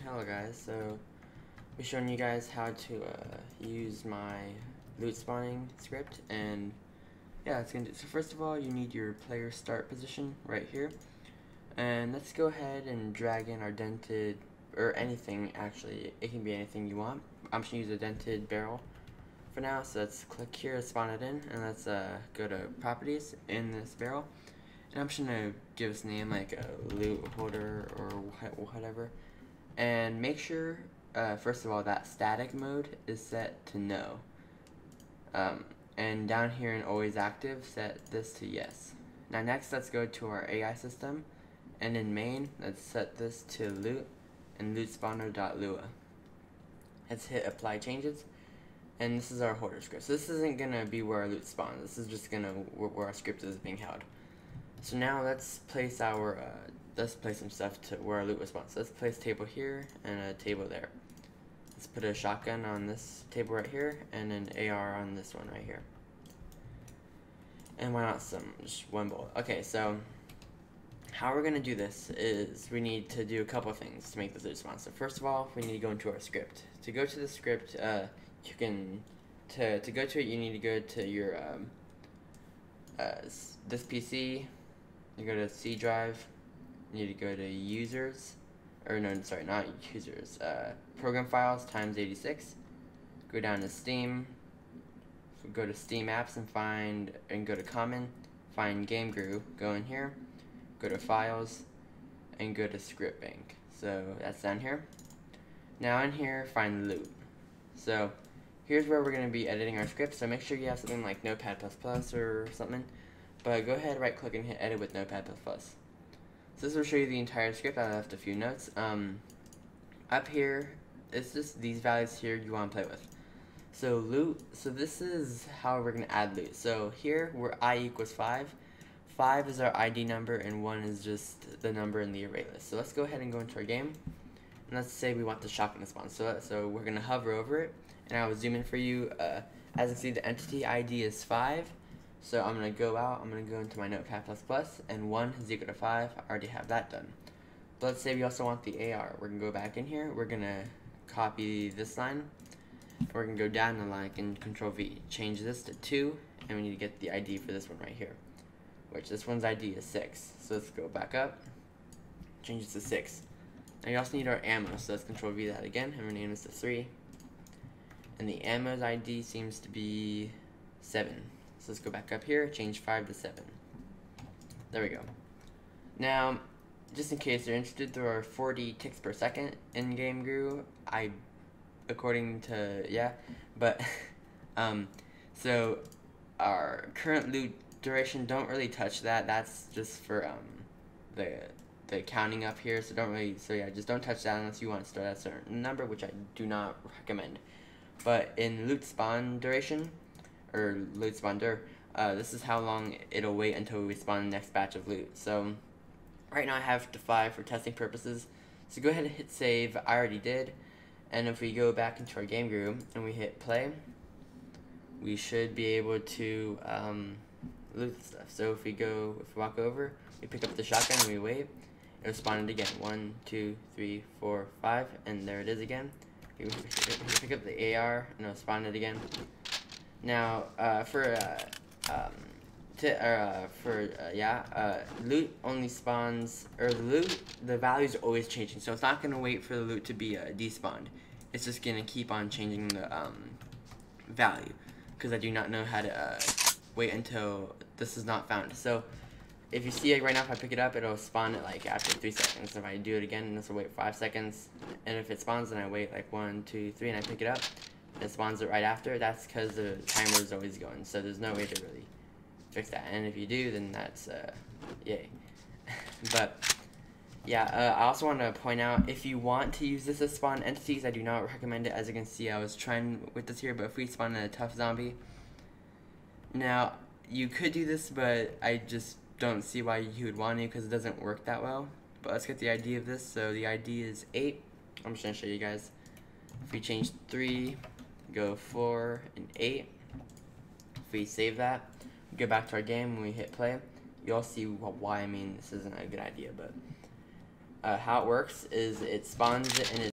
Hello guys, so I'm showing you guys how to uh, use my loot spawning script and yeah it's gonna do so first of all you need your player start position right here and let's go ahead and drag in our dented or anything actually. It can be anything you want. I'm just gonna use a dented barrel for now so let's click here to spawn it in and let's uh, go to properties in this barrel. And I'm just gonna give this name like a loot holder or whatever and make sure, uh, first of all, that static mode is set to no. Um, and down here in always active, set this to yes. Now next, let's go to our AI system. And in main, let's set this to loot and lootspawner.lua. Let's hit apply changes. And this is our hoarder script. So this isn't going to be where our loot spawns. This is just going to where our script is being held. So now let's place our uh, let's place some stuff to where our loot response. So let's place table here and a table there. Let's put a shotgun on this table right here and an AR on this one right here. And why not some, just one bullet. Okay, so how we're going to do this is we need to do a couple things to make this response. So first of all, we need to go into our script. To go to the script, uh, you can, to, to go to it, you need to go to your, um, uh, this PC, you go to C drive, you need to go to users, or no, sorry, not users, uh, program files times 86, go down to Steam, go to Steam apps and find, and go to common, find GameGuru, go in here, go to files, and go to script bank. So that's down here. Now in here, find loot. So here's where we're going to be editing our script, so make sure you have something like Notepad++ Plus or something. But go ahead, right click and hit edit with Notepad++. So this will show you the entire script. I left a few notes. Um, up here, it's just these values here you want to play with. So loot, so this is how we're going to add loot. So here, where i equals 5, 5 is our ID number and 1 is just the number in the array list. So let's go ahead and go into our game. And let's say we want the shotgun spawn. So, so we're going to hover over it. And I will zoom in for you. Uh, as you can see, the entity ID is 5. So I'm going to go out, I'm going to go into my Notepad++, and 1 is equal to 5. I already have that done. But let's say we also want the AR. We're going to go back in here. We're going to copy this line. We're going to go down the line and Control V. Change this to 2, and we need to get the ID for this one right here. Which this one's ID is 6. So let's go back up. Change it to 6. Now you also need our ammo, so let's Control V that again, and rename this to 3. And the ammo's ID seems to be 7. So let's go back up here, change 5 to 7. There we go. Now, just in case you're interested, there are 40 ticks per second in Game GameGuru. I, according to, yeah, but, um, so our current loot duration, don't really touch that. That's just for, um, the, the counting up here, so don't really, so yeah, just don't touch that unless you want to start at a certain number, which I do not recommend. But in loot spawn duration, or loot spawner, uh, this is how long it'll wait until we spawn the next batch of loot. So right now I have to 5 for testing purposes. So go ahead and hit save. I already did. And if we go back into our GameGuru and we hit play, we should be able to um, loot stuff. So if we go, if we walk over, we pick up the shotgun and we wait, it'll spawn it again. One, two, three, four, five, and there it is again. We pick up the AR and it'll spawn it again. Now, uh, for uh, um, to, uh, for uh, yeah, uh, loot only spawns or the loot the value is always changing, so it's not gonna wait for the loot to be uh, despawned. It's just gonna keep on changing the um, value because I do not know how to wait until this is not found. So if you see it right now, if I pick it up, it'll spawn it like after three seconds. If I do it again, this will wait five seconds. And if it spawns, then I wait like one, two, three, and I pick it up, it spawns it right after, that's because the timer is always going. So there's no way to really fix that. And if you do, then that's, uh, yay. but, yeah, uh, I also want to point out, if you want to use this to spawn entities, I do not recommend it. As you can see, I was trying with this here, but if we spawn a tough zombie, now, you could do this, but I just don't see why you would want to, because it doesn't work that well. But let's get the ID of this. So the ID is 8. I'm just going to show you guys. If we change 3, go 4 and 8. If we save that, go back to our game, when we hit play, you'll see why I mean this isn't a good idea, but uh, how it works is it spawns in its